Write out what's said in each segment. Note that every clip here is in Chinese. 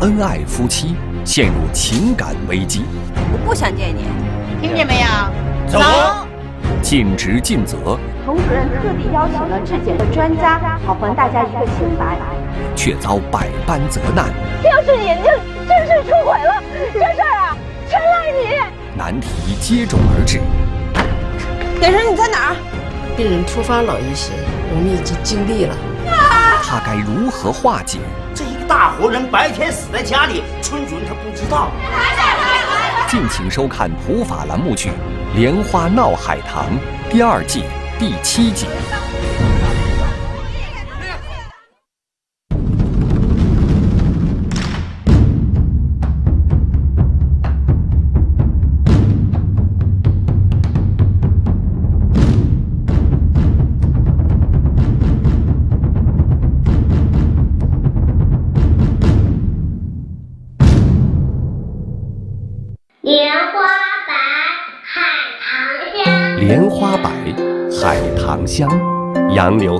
恩爱夫妻陷入情感危机。我不想见你，听见没有？走。尽职尽责。童主任特地邀请了质检的专家，好还大家一个清白，却遭百般责难。这要是眼睛真是出轨了，这事儿啊，全赖你。难题接踵而至。先生，你在哪儿？病人突发脑溢血，我们已经尽力了。他该如何化解？这一个大活人白天死在家里，村主任他不知道。敬请收看普法栏目剧《莲花闹海棠》第二季第七集。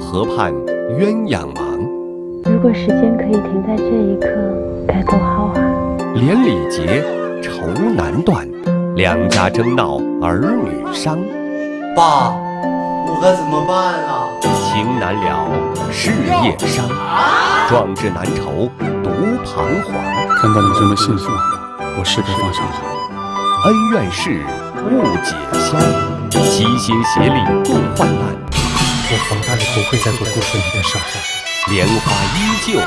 河畔鸳鸯忙。如果时间可以停在这一刻，该多好啊！连理结，愁难断，两家争闹儿女伤。爸，我该怎么办啊？情难了，事业伤，壮志难酬，独彷徨。看到你这么幸福，我是该放下了。恩怨事，误解消。齐心协力共患难，我黄大力不会再做辜负你的事儿。莲花依旧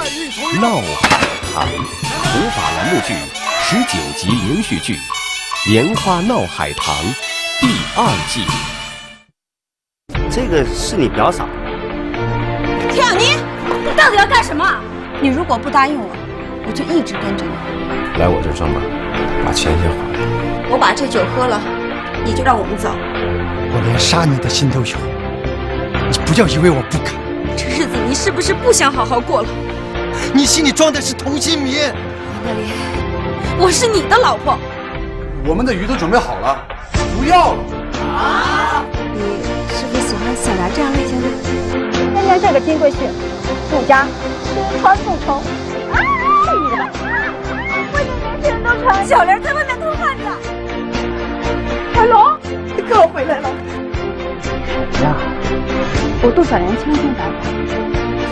闹海棠，普法栏目剧十九集连续剧《莲花闹海棠》第二季。这个是你表嫂。田小妮，你到底要干什么？你如果不答应我，我就一直跟着你。来我这上班，把钱先还了。我把这酒喝了。你就让我们走，我连杀你的心都有。你不要以为我不敢。这日子你是不是不想好好过了？你心里装的是童心民。王德林，我是你的老婆。我们的鱼都准备好了，不要了。啊！你是不是喜欢小莲这样类型的？人家这个金龟婿，顾家心穿复仇。啊！你的吧！我已经年轻人都成。小莲在外面偷看着。海龙，你可回来了！呀，我杜小莲清清白白，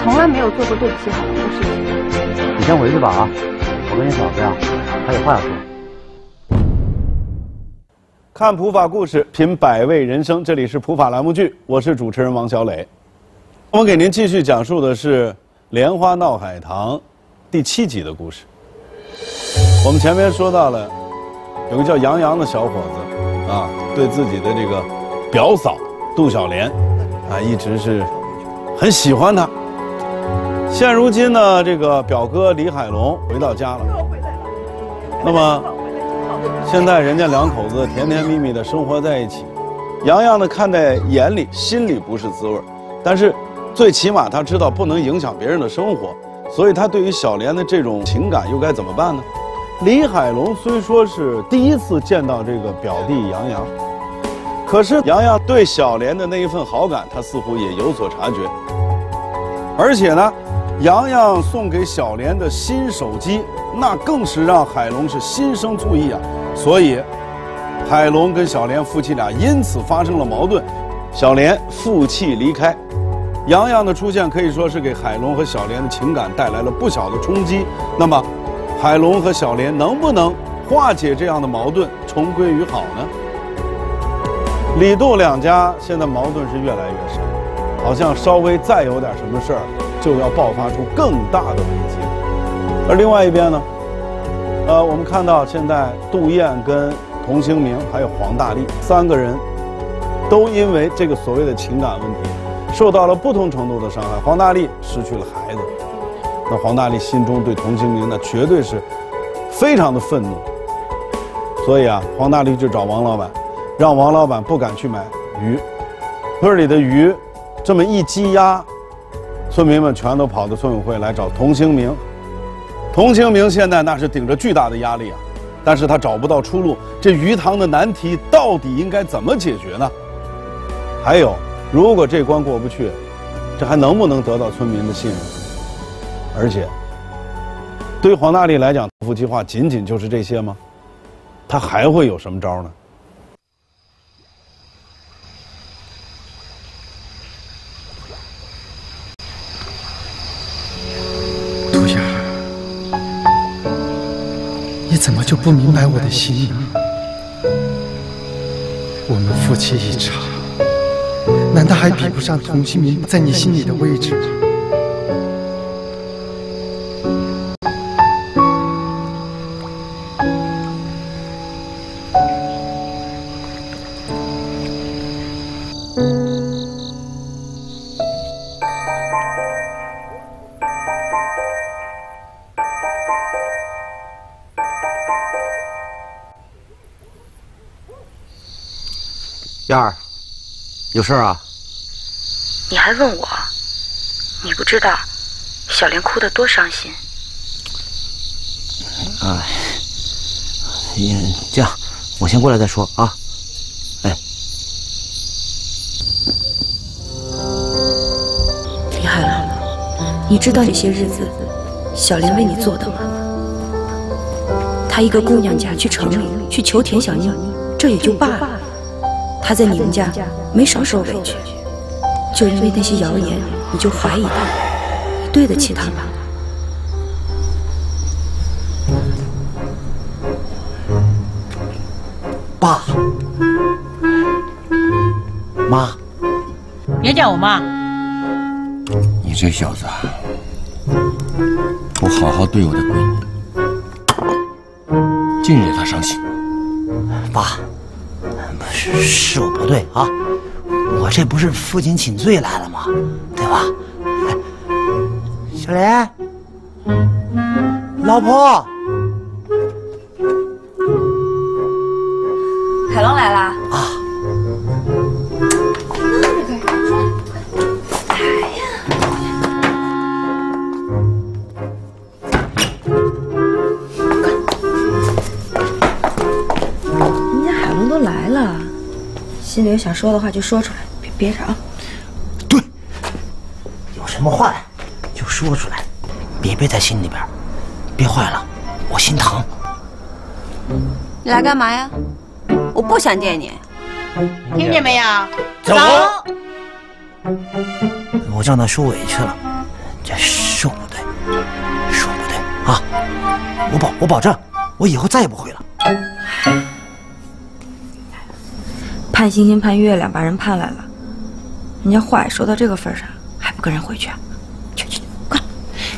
从来没有做过对不起海龙的事情。你先回去吧啊！我跟你嫂子呀，还有话要说。看普法故事，品百味人生。这里是普法栏目剧，我是主持人王小磊。我们给您继续讲述的是《莲花闹海棠》第七集的故事。我们前面说到了，有个叫杨洋的小伙子啊，对自己的这个表嫂杜小莲啊，一直是很喜欢他。现如今呢，这个表哥李海龙回到家了，那么。现在人家两口子甜甜蜜蜜的生活在一起，洋洋呢看在眼里，心里不是滋味但是最起码他知道不能影响别人的生活，所以他对于小莲的这种情感又该怎么办呢？李海龙虽说是第一次见到这个表弟杨洋，可是洋洋对小莲的那一份好感，他似乎也有所察觉。而且呢，洋洋送给小莲的新手机，那更是让海龙是心生醋意啊。所以，海龙跟小莲夫妻俩因此发生了矛盾，小莲负气离开。洋洋的出现可以说是给海龙和小莲的情感带来了不小的冲击。那么，海龙和小莲能不能化解这样的矛盾，重归于好呢？李杜两家现在矛盾是越来越深，好像稍微再有点什么事儿，就要爆发出更大的危机。而另外一边呢？呃，我们看到现在杜燕跟童兴明还有黄大力三个人，都因为这个所谓的情感问题，受到了不同程度的伤害。黄大力失去了孩子，那黄大力心中对童兴明那绝对是非常的愤怒。所以啊，黄大力就找王老板，让王老板不敢去买鱼。村里的鱼这么一积压，村民们全都跑到村委会来找童兴明。童清明现在那是顶着巨大的压力啊，但是他找不到出路。这鱼塘的难题到底应该怎么解决呢？还有，如果这关过不去，这还能不能得到村民的信任？而且，对黄大力来讲，夫妻话仅仅就是这些吗？他还会有什么招呢？就不明白我的心意？我们夫妻一场，难道还比不上童心明在你心里的位置吗？燕儿，有事啊？你还问我？你不知道，小莲哭得多伤心。哎，也这样，我先过来再说啊。哎，李海郎，你知道这些日子小莲为你做的吗？她一个姑娘家去城里去求田小英，这也就罢了。她在你们家没少受委屈，就因为那些谣言，你就怀疑他，你对得起他吗？爸。妈，别叫我妈，你这小子，不好好对我的闺女，净惹她伤心。爸，是是我不对啊，我这不是负荆请罪来了吗？对吧？小莲，老婆，海龙来啦！啊，心里有想说的话就说出来，别憋着啊。对有什么话就说出来，别憋在心里边，憋坏了我心疼。你来干嘛呀？我不想见你。听见没有？走我让他受委屈了，这是我不对，是我不对啊！我保我保证，我以后再也不会了。盼星星盼月亮，把人盼来了，人家话也说到这个份上，还不跟人回去啊？去去，快，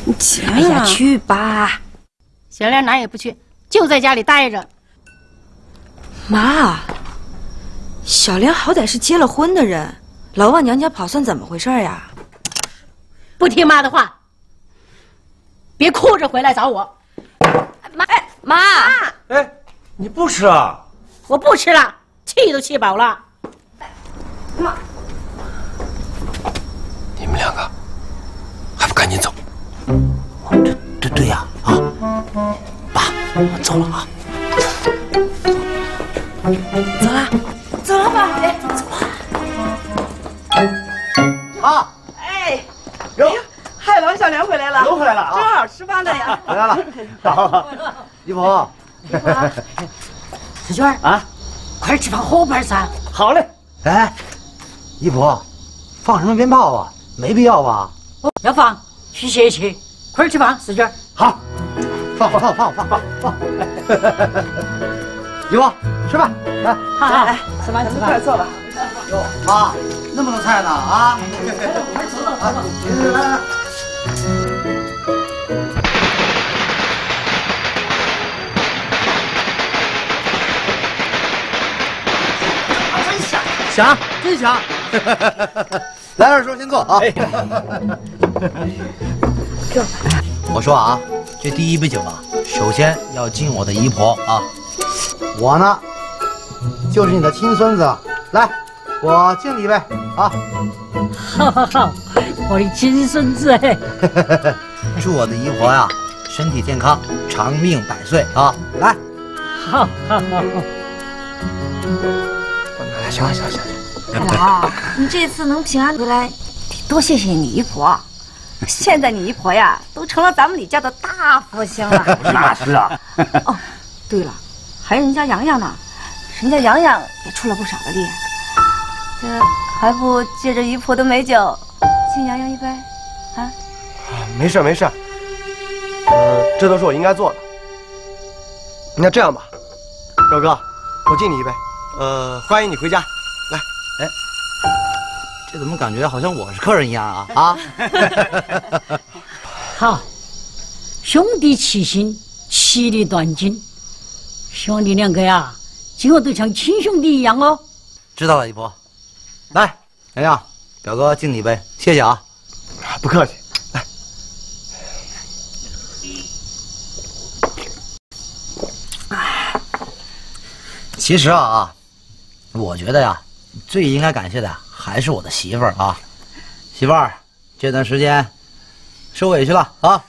你起来呀，去吧。小莲哪儿也不去，就在家里待着。妈，小莲好歹是结了婚的人，老往娘家跑算怎么回事呀？不听妈的话，别哭着回来找我。妈，哎，妈，哎，你不吃啊？我不吃了，气都气饱了。妈，你们两个还不赶紧走？对对对呀，啊，爸，我走了啊。走了，走了吧，哎，走了。妈，哎，哟，嗨，王小莲回来了，又回来了啊！正好吃饭呢呀。回来了，好，姨婆，小娟儿。啊，快去放后边噻。好嘞，哎，姨婆，放什么鞭炮啊？没必要吧？要放，去歇去。快吃饭，四娟儿。好，放放放放放放。姨婆，吃饭来，好好，来，吃饭吃饭，快坐吧。哟，妈，那么多菜呢啊！来，走走走，来来来。想，真想。来，二叔先坐啊。我说啊，这第一杯酒啊，首先要敬我的姨婆啊。我呢，就是你的亲孙子，来，我敬你一杯啊。好好好，我的亲孙子哎。祝我的姨婆呀，身体健康，长命百岁啊！来，好好好。行了行了行行。海老，你这次能平安回来，得多谢谢你姨婆。现在你姨婆呀，都成了咱们李家的大福星了。那是啊。哦，对了，还有人家洋洋呢，人家洋洋也出了不少的力。这还不借着姨婆的美酒，敬洋洋一杯？啊？没事没事，呃，这都是我应该做的。那这样吧，表哥，我敬你一杯，呃，欢迎你回家。来，哎，这怎么感觉好像我是客人一样啊？啊！好，兄弟齐心，其利断金。希望你两个呀，今后都像亲兄弟一样哦。知道了，姨婆。来，洋洋，表哥敬你一杯，谢谢啊。不客气。其实啊，我觉得呀，最应该感谢的还是我的媳妇儿啊。媳妇儿，这段时间受委屈了啊。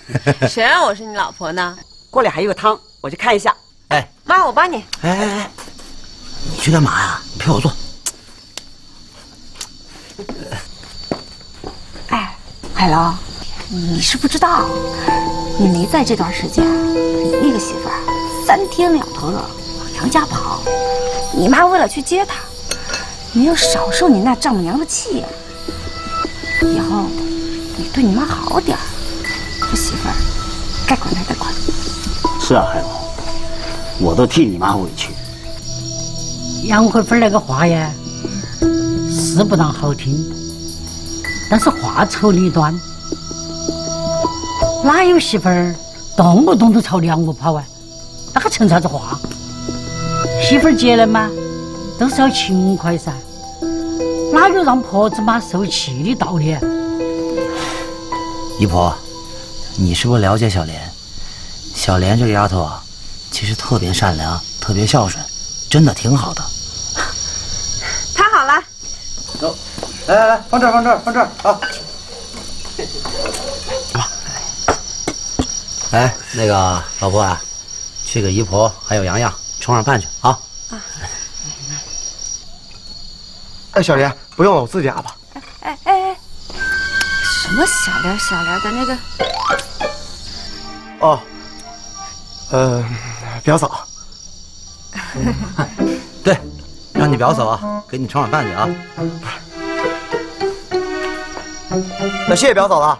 谁让我是你老婆呢？锅里还有个汤，我去看一下。哎，妈，我帮你。哎哎哎，你去干嘛呀？你陪我坐。哎，海龙，你是不知道，你没在这段时间，你那个媳妇儿三天两头的往娘家跑，你妈为了去接她，没有少受你那丈母娘的气呀。以后你对你妈好点儿，这媳妇儿该管还得管。是啊，海龙，我都替你妈委屈。杨慧芬那个话呀，是不当好听，但是话糙理端。哪有媳妇儿动不动都朝娘屋跑啊？那个成啥子话？媳妇儿结了吗，都是要勤快噻，哪有让婆子妈受气的道理？姨婆，你是不是了解小莲？小莲这个丫头啊，其实特别善良，特别孝顺，真的挺好的。太好了。走，来来来，放这儿，放这儿，放这儿啊。哎，那个老婆啊，去给姨婆还有洋洋盛上饭去啊。哎，小莲，不用了，我自己压吧。哎哎哎，什么小莲小莲的那个？哦，呃，表嫂。对，让你表嫂啊，给你盛碗饭去啊。那谢谢表嫂了。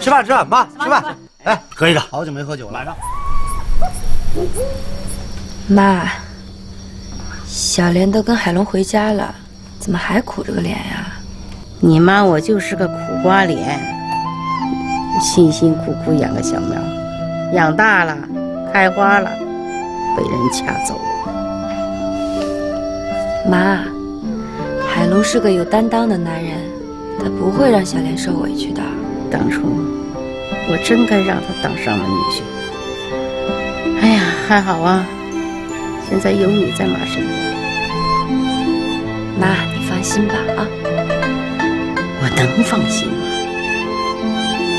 吃饭吃饭，妈吃饭。哎，喝一个。好久没喝酒了。来上。妈，小莲都跟海龙回家了，怎么还苦着个脸呀？你妈我就是个苦瓜脸，辛辛苦苦养个小苗，养大了，开花了，被人掐走了。妈，海龙是个有担当的男人，他不会让小莲受委屈的。当初我真该让他当上门女婿。还好啊，现在有你在妈身边。妈，你放心吧啊。我能放心吗？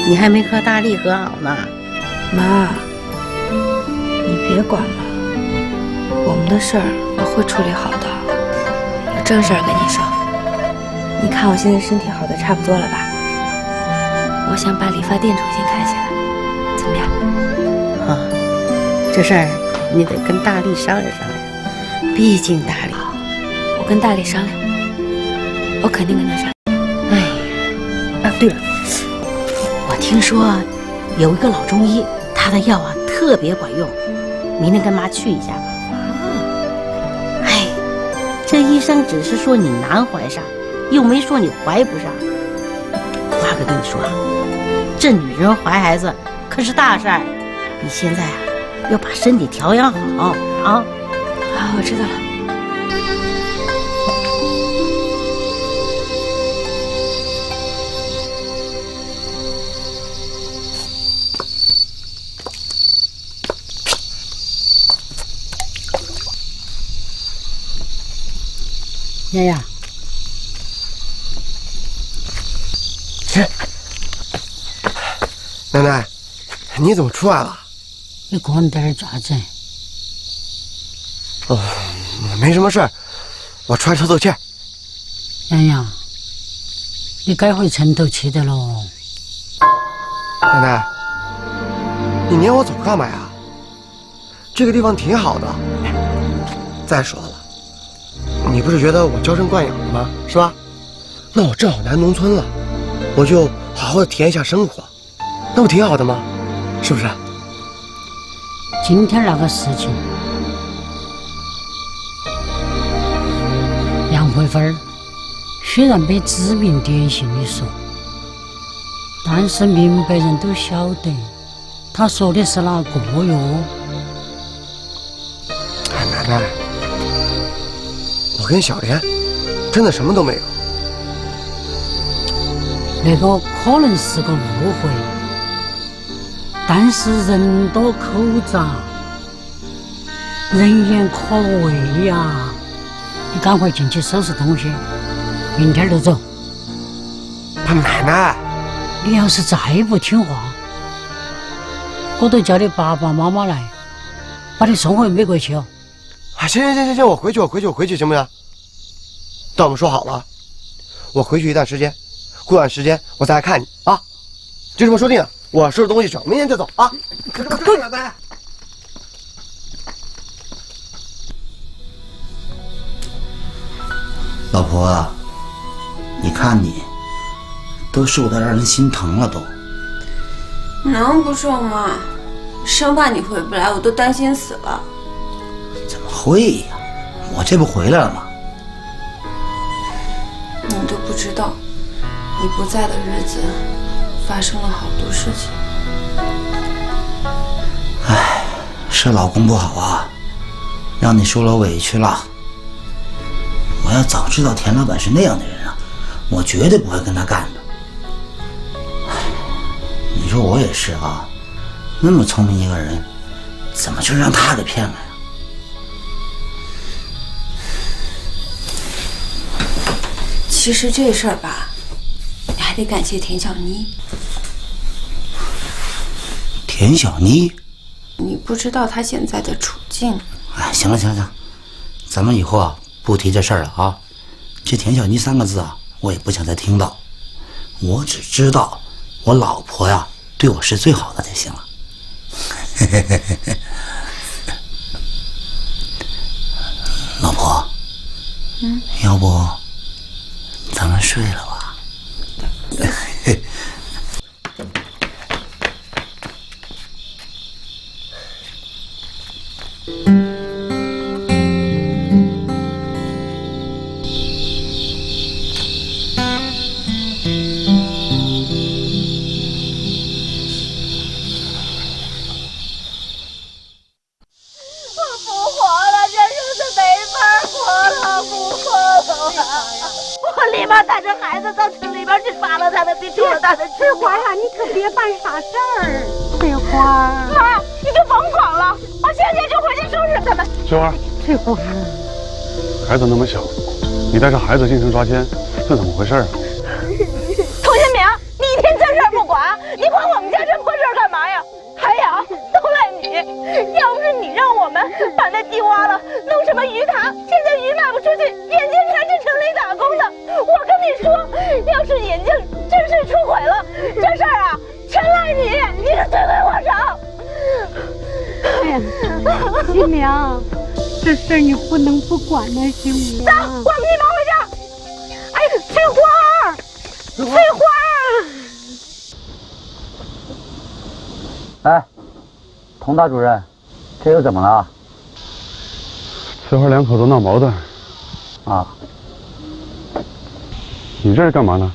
你还没和大力和好呢。妈，你别管了，我们的事儿我会处理好的。有正事儿跟你说，你看我现在身体好的差不多了吧？我想把理发店重新开起来，这事儿你得跟大力商量商量，毕竟大力。我跟大力商量，我肯定跟他商量。哎呀，啊对了，我听说有一个老中医，他的药啊特别管用，明天跟妈去一下吧。哎，这医生只是说你难怀上，又没说你怀不上。妈可跟你说啊，这女人怀孩子可是大事儿，你现在啊要把身体调养好啊。啊，我知道了。洋洋，奶奶，你怎么出来了？你个人在这儿做啥子？哦，没什么事儿，我出来透透气儿。洋洋，你该回城头去的喽。奶奶，你撵我走干嘛呀？这个地方挺好的。再说了，你不是觉得我娇生惯养的吗？是吧？那我正好来农村了，我就好好的体验一下生活，那不挺好的吗？是不是？今天那个事情，杨慧芬儿虽然没指名点姓的说，但是明白人都晓得，他说的是哪个哟？奶奶，我跟小莲真的什么都没有。那个可能是个误会。但是人多口杂，人言可畏呀！你赶快进去收拾东西，明天就走。他奶奶，你要是再不听话，我都叫你爸爸妈妈来把你送回美国去哦。啊，行行行行行，我回去，我回去，我回去，行不行？但我们说好了，我回去一段时间，过段时间我再来看你啊，就这么说定了。我收拾东西去，明天就走啊！滚！老婆，你看你，都瘦的让人心疼了都。能不瘦吗？生怕你回不来，我都担心死了。怎么会呀？我这不回来了吗？你都不知道，你不在的日子。发生了好多事情，哎，是老公不好啊，让你受了委屈了。我要早知道田老板是那样的人啊，我绝对不会跟他干的。你说我也是啊，那么聪明一个人，怎么就让他给骗了呀？其实这事儿吧。得感谢田小妮。田小妮，你不知道她现在的处境。哎，行了行了行，咱们以后啊不提这事儿了啊。这田小妮三个字啊，我也不想再听到。我只知道我老婆呀对我是最好的就行了。老婆，嗯，要不咱们睡了吧？嘿嘿。孩子那么小，你带着孩子进城抓奸，这怎么回事啊？不能不管呢，行吗？走，我们你忙回去。哎，翠花，翠花。哎，佟大主任，这又怎么了？翠花两口子闹矛盾。啊。你这是干嘛呢？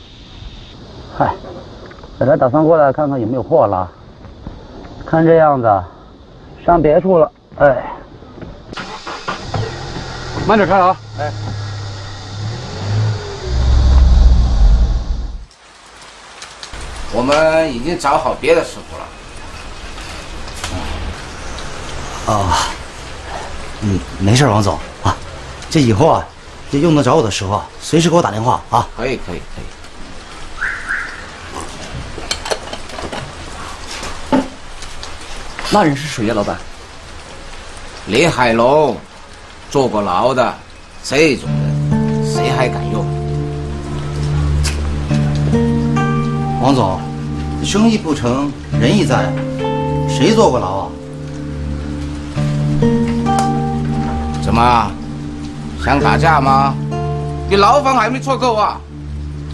嗨，本来打算过来看看有没有货了。看这样子，上别处了。哎。慢点开啊！哎，我们已经找好别的师傅了。哦，嗯，没事，王总啊，这以后啊，这用得着我的时候，随时给我打电话啊。可以，可以，可以。那人是谁呀，老板？李海龙。坐过牢的这种人，谁还敢用？王总，生意不成仁义在，谁坐过牢啊？怎么，想打架吗？你牢房还没坐够啊？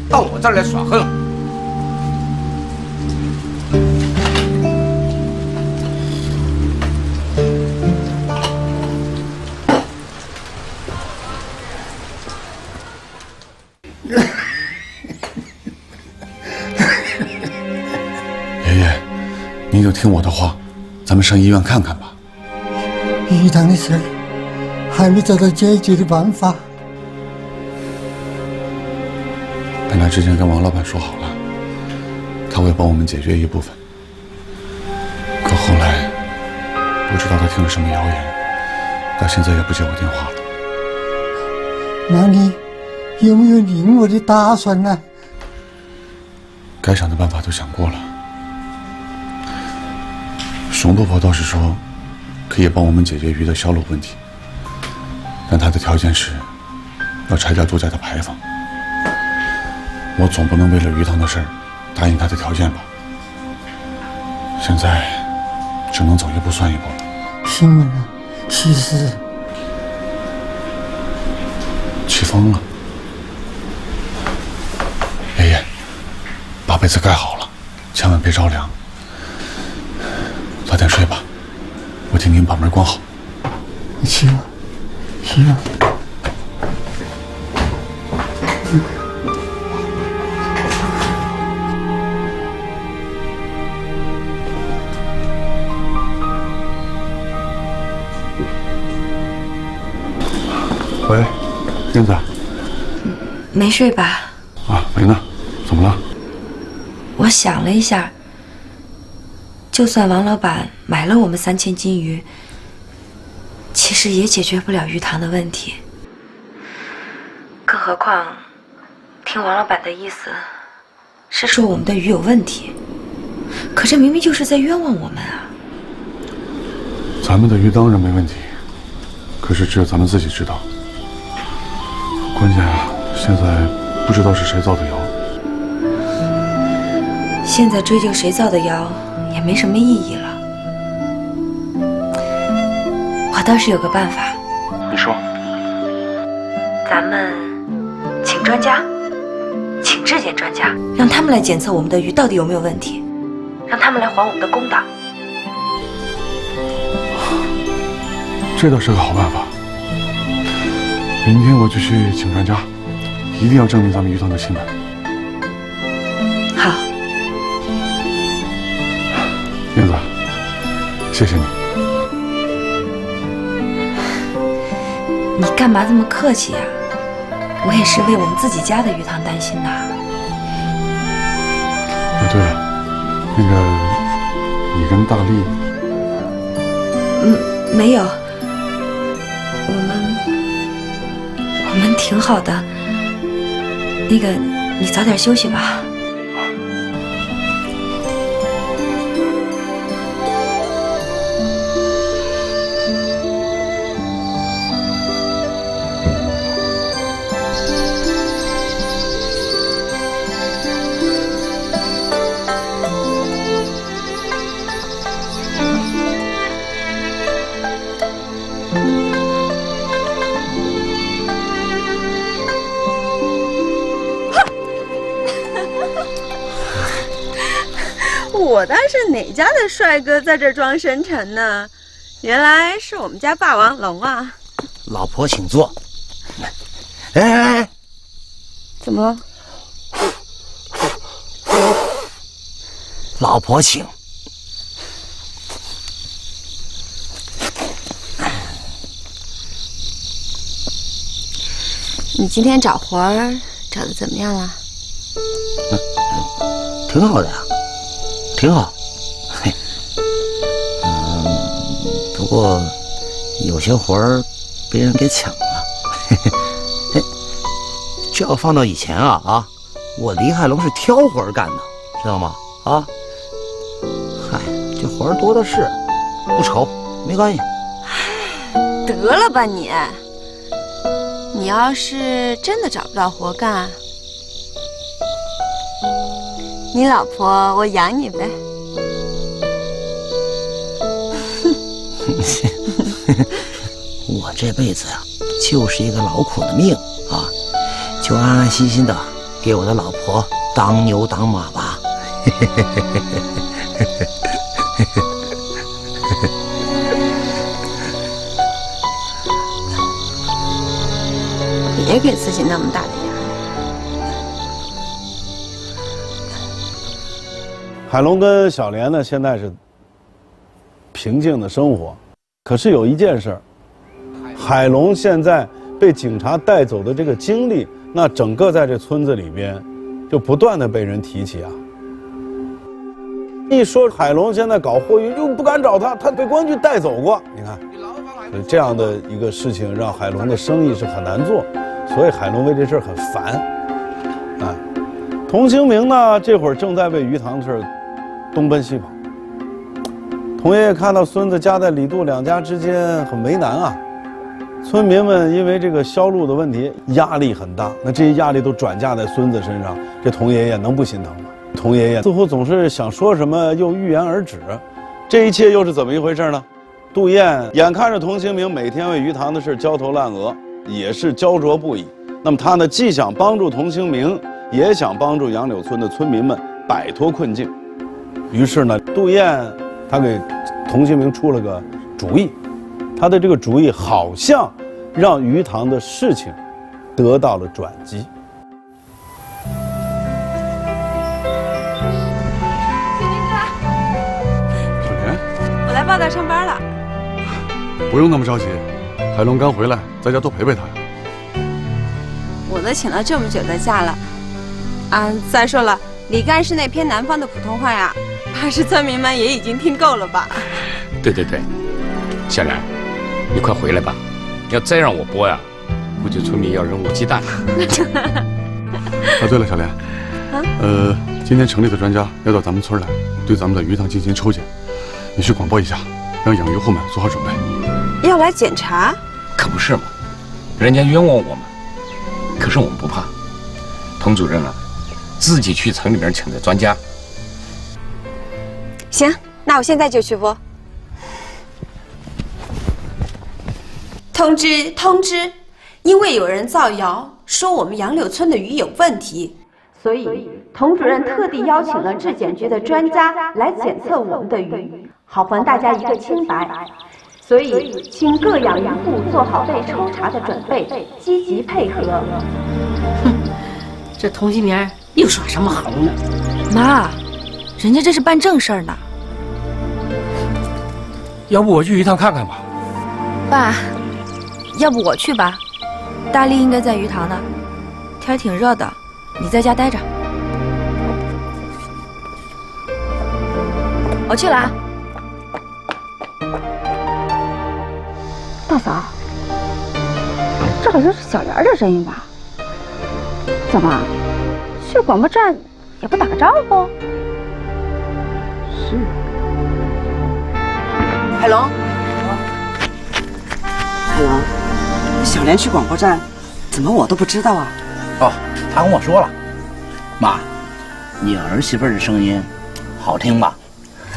到我这儿来耍横？听我的话，咱们上医院看看吧。鱼塘的事还没找到解决的办法。本来之前跟王老板说好了，他会帮我们解决一部分。可后来，不知道他听了什么谣言，到现在也不接我电话了。那你有没有另外的打算呢？该想的办法都想过了。熊婆婆倒是说，可以帮我们解决鱼的销路问题，但她的条件是，要拆掉杜家的牌坊。我总不能为了鱼塘的事儿，答应她的条件吧？现在，只能走一步算一步了。新闻啊，其实起风了。爷爷，把被子盖好了，千万别着凉。早点睡吧，我替您把门关好。行，行。喂，燕子。没睡吧？啊，没呢。怎么了？我想了一下，就算王老板买了我们三千斤鱼，其实也解决不了鱼塘的问题。更何况，听王老板的意思，是说我们的鱼有问题，可这明明就是在冤枉我们啊！咱们的鱼当然没问题，可是只有咱们自己知道。关键啊，现在不知道是谁造的谣。现在追究谁造的谣也没什么意义了。我倒是有个办法。你说。咱们请专家，请质检专家，让他们来检测我们的鱼到底有没有问题，让他们来还我们的公道。这倒是个好办法。明天我就去请专家，一定要证明咱们鱼塘的清白。燕子，谢谢你。你干嘛这么客气呀？我也是为我们自己家的鱼塘担心呐。啊，对了，那个，你跟大力……嗯，没有。我们我们挺好的。那个，你早点休息吧。我当是哪家的帅哥在这装深沉呢？原来是我们家霸王龙啊！老婆，请坐。哎哎哎，怎么了？老婆请。你今天找活儿找的怎么样了？挺好的呀，挺好。嘿，嗯，不过有些活儿被人给抢了。嘿嘿，哎，这要放到以前啊啊，我李海龙是挑活儿干的，知道吗？啊，嗨，这活儿多的是，不愁，没关系。得了吧你！你要是真的找不到活干，你老婆我养你呗。我这辈子呀，就是一个劳苦的命啊，就安安心心的给我的老婆当牛当马吧。别给自己那么大的海龙跟小莲呢，现在是平静的生活，可是有一件事儿，海龙现在被警察带走的这个经历，那整个在这村子里边，就不断的被人提起啊。一说海龙现在搞货运，就不敢找他，他被公安局带走过。你看，这样的一个事情，让海龙的生意是很难做，所以海龙为这事儿很烦。啊，童兴明呢，这会儿正在为鱼塘的事东奔西跑。童爷爷看到孙子夹在李杜两家之间很为难啊，村民们因为这个销路的问题压力很大，那这些压力都转嫁在孙子身上，这童爷爷能不心疼吗？童爷爷似乎总是想说什么又欲言而止，这一切又是怎么一回事呢？杜燕眼看着童兴明每天为鱼塘的事焦头烂额，也是焦灼不已。那么他呢，既想帮助童兴明，也想帮助杨柳村的村民们摆脱困境。于是呢，杜燕他给童新明出了个主意，他的这个主意好像让鱼塘的事情得到了转机。我来报道上班了。不用那么着急，海龙刚回来，在家多陪陪他呀。我都请了这么久的假了，啊，再说了，李干事那篇南方的普通话呀，怕是村民们也已经听够了？吧？对对对，小兰，你快回来吧，要再让我播呀，估计村民要扔我鸡蛋了。啊，对了，小莲，呃，今天城里的专家要到咱们村来，对咱们的鱼塘进行抽检，你去广播一下，让养鱼户们做好准备。要来检查？可不是嘛，人家冤枉我们，可是我们不怕。童主任啊，自己去城里面请的专家。行，那我现在就去播。通知通知，因为有人造谣说我们杨柳村的鱼有问题，所以童主任特地邀请了质检局的专家来检测我们的鱼，好还大家一个清白。所以，请各养鱼户做好被抽查的准备，积极配合。哼，这童新明又耍什么猴呢？妈，人家这是办正事儿呢。要不我去一趟看看吧。爸，要不我去吧？大力应该在鱼塘呢，天挺热的，你在家待着。我去了啊。大嫂，这好像是小莲的声音吧？怎么，去广播站也不打个招呼？是。海龙，海龙，小莲去广播站，怎么我都不知道啊？哦，他跟我说了，妈，你儿媳妇的声音好听吧？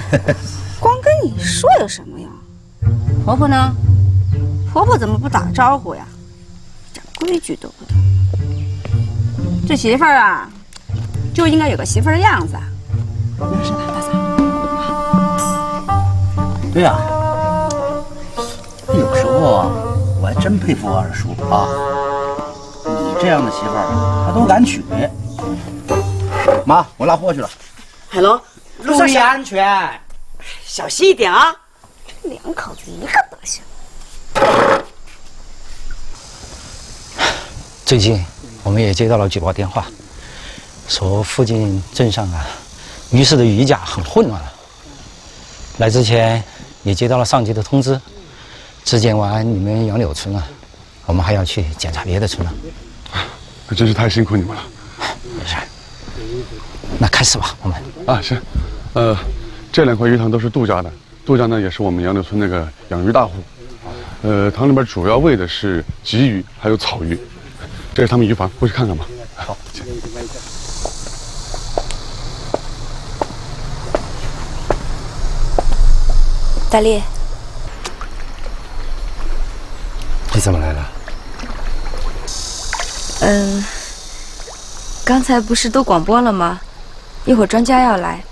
光跟你说有什么呀？婆婆呢？婆婆怎么不打招呼呀？一点规矩都不懂。这媳妇儿啊，就应该有个媳妇儿的样子。没事的，大嫂。对呀、有时候啊，我还真佩服我二叔啊！你这样的媳妇儿，他都敢娶。妈，我拉货去了。海龙，路上注意安全，小心一点啊！这两口子一个德行。最近我们也接到了举报电话，说附近镇上啊，鱼市的鱼价很混乱了。来之前也接到了上级的通知，质检完你们杨柳村了，我们还要去检查别的村了。可真是太辛苦你们了。没事，那开始吧，我们。啊，行。呃，这两块鱼塘都是杜家的，杜家呢也是我们杨柳村那个养鱼大户。呃，塘里边主要喂的是鲫鱼，还有草鱼。这是他们鱼房，过去看看吧。好，请。大力，你怎么来了？嗯，刚才不是都广播了吗？一会儿专家要来。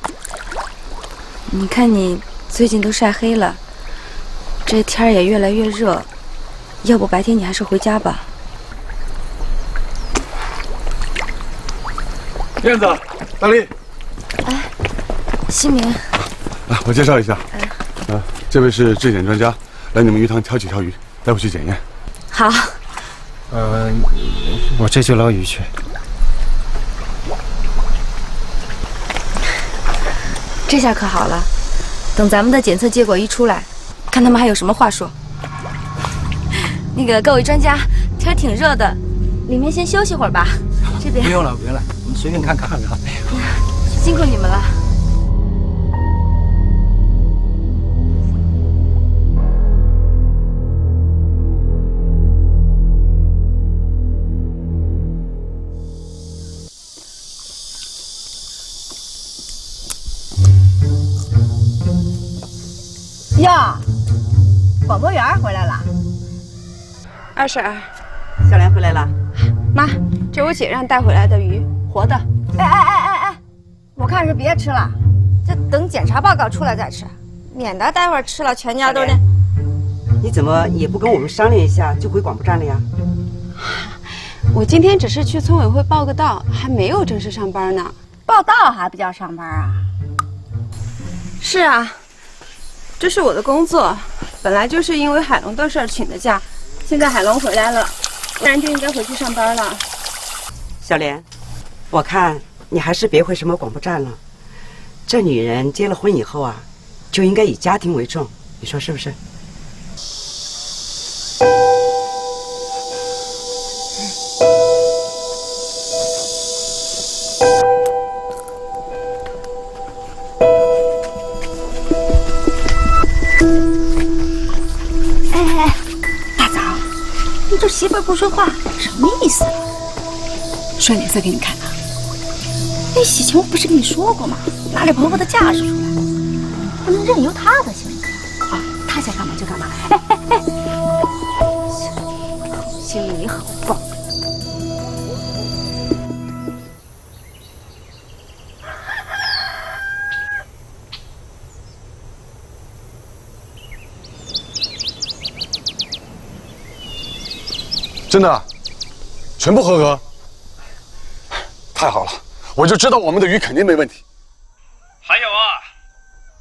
你看你最近都晒黑了，这天儿也越来越热，要不白天你还是回家吧。燕子，大力，西明，啊，我介绍一下，啊，这位是质检专家，来你们鱼塘挑几条鱼，带回去检验。好，呃，我这就捞鱼去。这下可好了，等咱们的检测结果一出来，看他们还有什么话说。那个各位专家，天挺热的，里面先休息会儿吧。这边不用了，不用了，我们随便看看。看看。辛苦你们了。二婶儿，小莲回来了。妈，这我姐让带回来的鱼，活的。哎哎哎哎哎，我看是别吃了，这等检查报告出来再吃，免得待会儿吃了全家都那。你怎么也不跟我们商量一下就回广播站了呀？我今天只是去村委会报个到，还没有正式上班呢。报到还不叫上班啊？是啊，这是我的工作，本来就是因为海龙的事儿请的假，现在海龙回来了，不然就应该回去上班了。小莲，我看你还是别回什么广播站了。这女人结了婚以后啊，就应该以家庭为重，你说是不是？说话，什么意思？甩脸色给你看啊！那喜庆我不是跟你说过吗？拿着婆婆的架势出来，不能任由她的行为。啊，她想干嘛就干嘛。哎哎哎，心里好棒。真的，全部合格。太好了，我就知道我们的鱼肯定没问题。还有啊，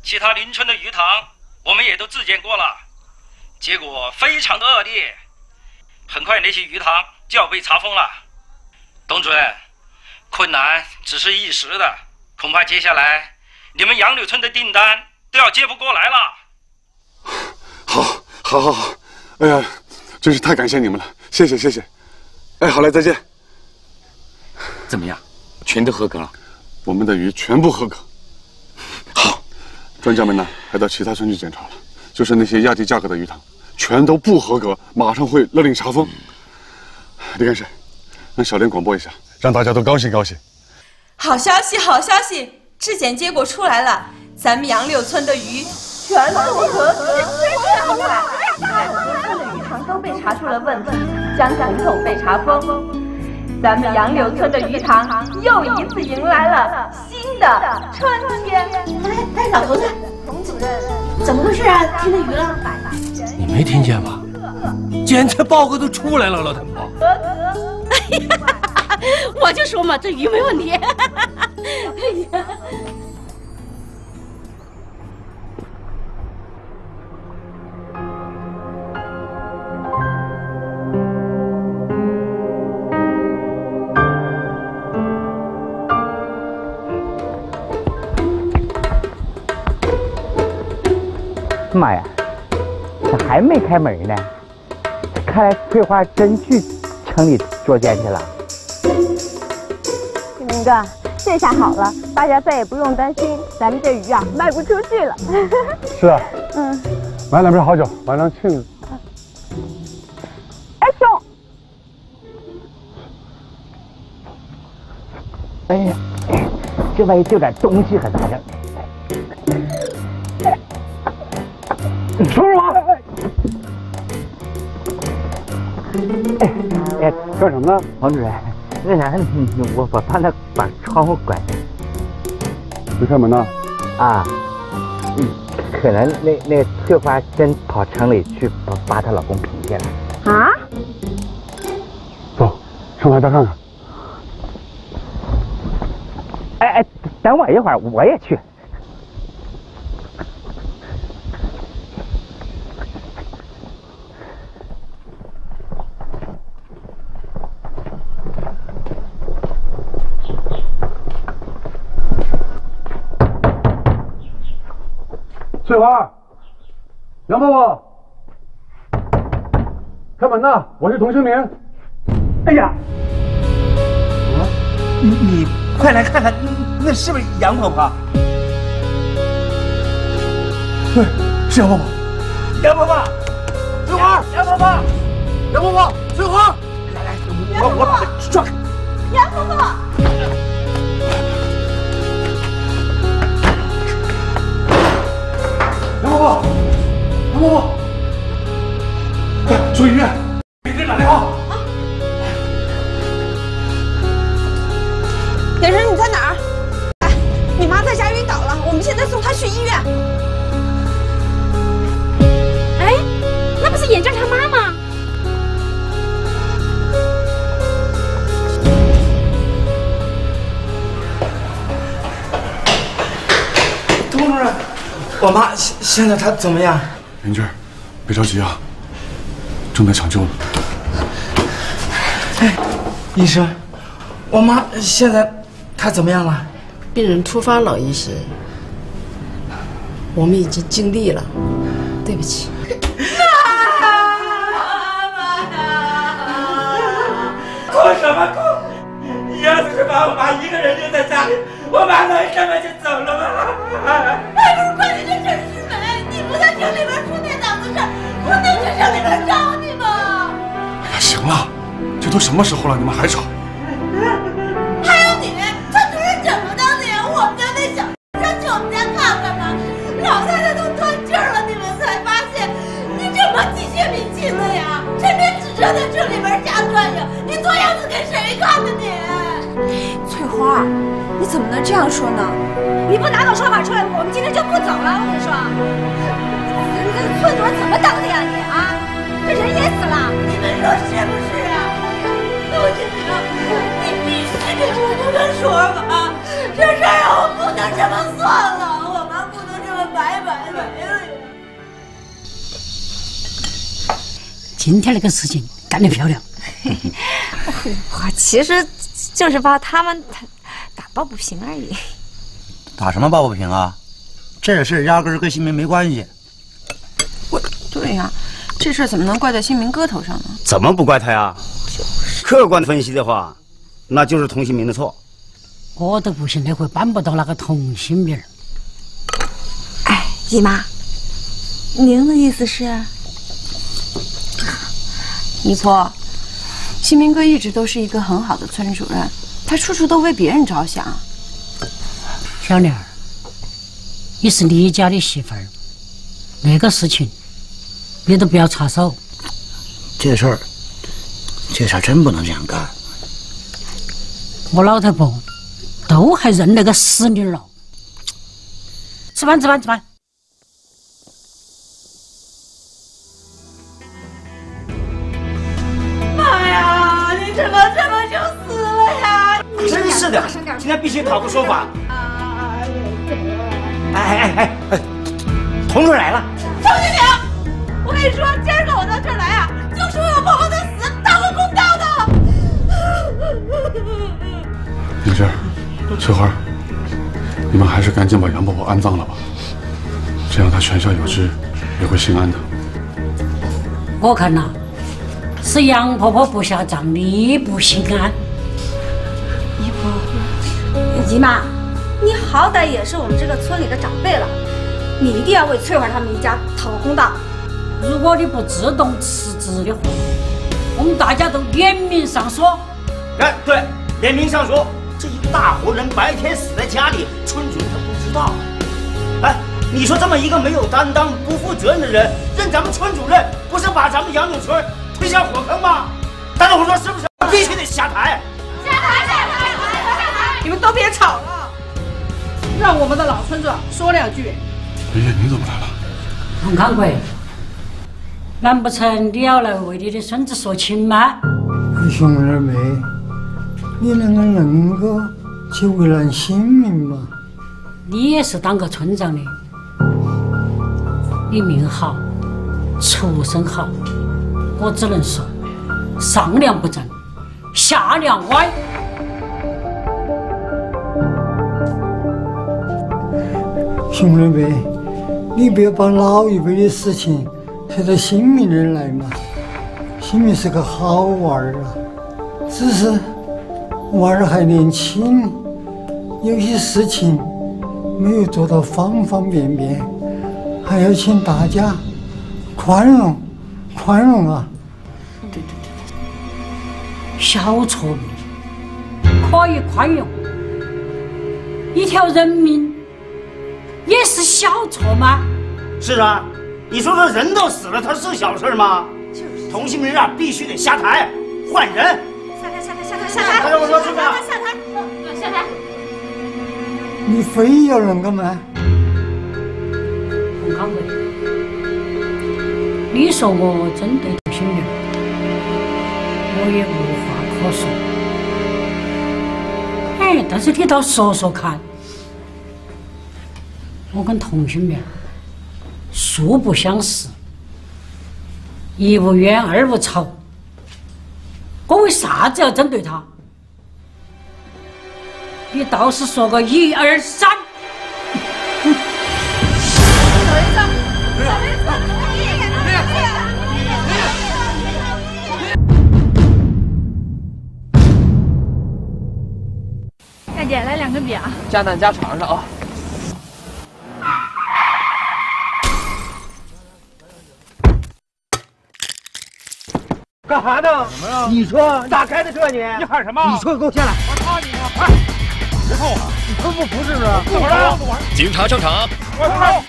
其他邻村的鱼塘我们也都自检过了，结果非常的恶劣，很快那些鱼塘就要被查封了。董主任，困难只是一时的，恐怕接下来你们杨柳村的订单都要接不过来了。好，好，好，好，哎呀，真是太感谢你们了，谢谢，谢谢。哎，好嘞，再见。怎么样？全都合格了？我们的鱼全部合格。好，专家们呢还到其他村去检查了，就是那些压低价格的鱼塘，全都不合格，马上会勒令查封。李干事，让小林广播一下，让大家都高兴高兴。好消息，好消息！质检结果出来了，咱们杨柳村的鱼全部合格。海河村的鱼塘都被查出了问题，将统统被查封。咱们杨柳村的鱼塘又一次迎来了新的春天。哎哎，老头子，冯主任，怎么回事啊？听见鱼了？你没听见吗？检测报告都出来了，老太婆。我就说嘛，这鱼没问题。哎呀。妈呀，这还没开门呢！看来翠花真去城里捉奸去了。明哥，这下好了，大家再也不用担心咱们这鱼啊卖不出去了。是啊，嗯，买两瓶好酒，晚上庆。哎兄，哎呀，这万一丢点东西可咋整？说什么。哎哎，干什么呢，王主任？那啥，我我怕他把窗户关上。没开门呢？啊，嗯，可能那那翠花真跑城里去把把她老公评去了。啊？走，上来再看看。哎哎，等我一会儿，我也去。翠花，杨伯伯，开门呐！我是童兴明。哎呀，你你快来看看，那是不是杨婆婆？对，是杨婆婆。杨婆婆，翠花，杨婆婆，杨婆婆，翠花，来来，我我把她抓开。杨婆婆，杨伯伯，杨伯伯，快送医院！给人打电话。眼生你在哪儿？哎，你妈在家晕倒了，我们现在送她去医院。哎，那不是眼镜他妈吗？童主任，我妈现现在她怎么样？眼镜，别着急啊，正在抢救呢。哎，医生，我妈现在她怎么样了？病人突发脑溢血，我们已经尽力了，对不起。哭什么哭？你要是把我妈一个人留在家里，我妈能这么就走了吗？都什么时候了，你们还吵？还有你，村主任怎么当年我们家那小上去我们家看看吗？老太太都断气儿了，你们才发现你这么鸡血淋亲的呀！天天只知道在这里边瞎转悠，你做样子给谁看呢你？翠花，你怎么能这样说呢？你不拿个说法出来，我们今天就不走了。我跟你说，你这个村主任怎么当的呀你啊？这人也死了，你们说是不是我这个说吧，这事儿啊我不能这么算了，我妈不能这么白白没了呀。今天这个事情干得漂亮。我其实就是怕他们打抱不平而已。打什么抱不平啊？这事压根儿跟新民没关系。我对呀、这事儿怎么能怪在新民哥头上呢？怎么不怪他呀？客观分析的话，那就是童新民的错。我都不信那回搬不到那个童新民。哎。姨妈，您的意思是？没错，新民哥一直都是一个很好的村主任，他处处都为别人着想。小莲儿，你是李家的媳妇儿，那个事情你都不要插手。这事儿，这事儿真不能这样干。我老太婆都还认那个死女儿了。吃饭，吃饭，吃饭。妈呀，你怎么这么就死了呀？真是的，今天必须讨个说法。哎哎哎哎，童主任来了。周金明，我跟你说，今儿个我到这儿来翠花，你们还是赶紧把杨伯伯安葬了吧，这样他全校有知，也会心安的。我看呐，是杨婆婆不下葬，你不心安。姨妈，你好歹也是我们这个村里的长辈了，你一定要为翠花他们一家讨个公道。如果你不自动辞职的话，我们大家都联名上书。哎，对，联名上书，这一大活人白天死在家里，村主任他不知道。哎，你说这么一个没有担当、不负责任的人任咱们村主任，不是把咱们杨柳村推向火坑吗？大家伙说是不是？必须得下台！下台！下台！下台！你们都别吵了，让我们的老村长说两句。哎呀，你怎么来了？洪康贵，难不成你要来为你的孙子说情吗？兄儿妹，个能够去为难性命嘛？你也是当个村长的，你命好，出身好，我只能说上梁不正，下梁歪。兄儿妹，你不要把老一辈的事情推到新民那儿来嘛。新民是个好娃儿啊，只是娃儿还年轻，有些事情没有做到方方面面，还要请大家宽容宽容啊！对对对小错误可以宽容，一条人命也是小错吗？是啊，你说说人都死了，他是小事吗？就是同性恋啊，必须得下台，换人。下台！下台！下台！下台！你非要那个吗？洪康贵，你说我针对同性恋，我也无话可说。哎，但是你倒说说看，我跟同性恋素不相识，一无冤二无仇，我为啥子要针对他？你倒是说个一二三。大姐，来两个饼。加蛋加肠上啊！干啥呢？什么呀？你说咋开的车你？你喊什么？你车给我下来！我操你妈！快，别碰我！你他妈不是吗？怎么了？警察上场。我操！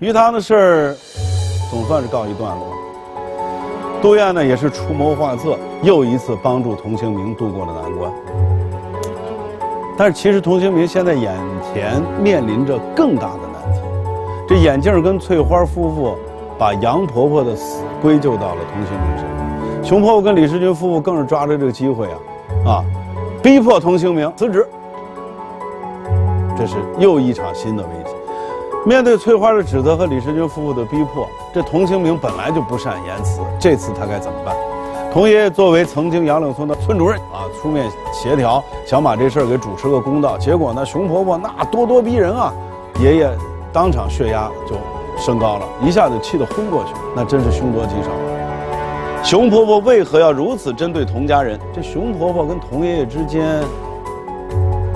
鱼塘的事儿总算是告一段落。杜燕呢也是出谋划策，又一次帮助童庆明度过了难关。但是其实童兴明现在眼前面临着更大的难题。这眼镜跟翠花夫妇把杨婆婆的死归咎到了童兴明身上，熊婆婆跟李世军夫妇更是抓着这个机会啊，啊，逼迫童兴明辞职。这是又一场新的危机。面对翠花的指责和李世军夫妇的逼迫，这童兴明本来就不善言辞，这次他该怎么办？童爷爷作为曾经杨柳村的村主任啊，出面协调，想把这事儿给主持个公道。结果呢，熊婆婆那咄咄逼人啊，爷爷当场血压就升高了，一下子气得昏过去，那真是凶多吉少。熊婆婆为何要如此针对童家人？这熊婆婆跟童爷爷之间，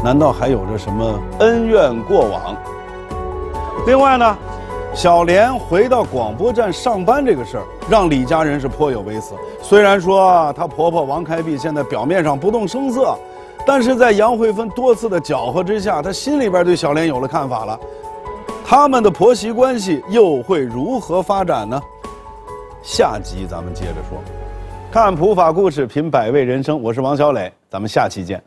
难道还有着什么恩怨过往？另外呢，小莲回到广播站上班这个事儿，让李家人是颇有微词。虽然说她婆婆王开碧现在表面上不动声色，但是在杨慧芬多次的搅和之下，她心里边对小莲有了看法了。他们的婆媳关系又会如何发展呢？下集咱们接着说。看普法故事，品百味人生，我是王小磊，咱们下期见。